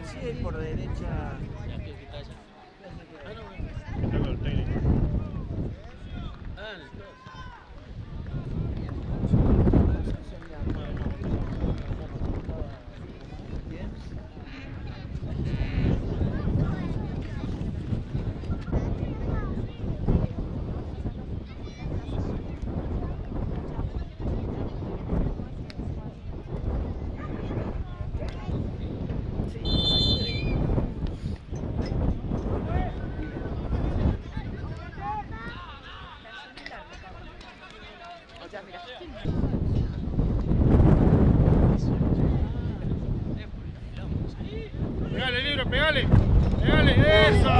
García y por derecha. Pegale, libro, pegale. Pegale, eso.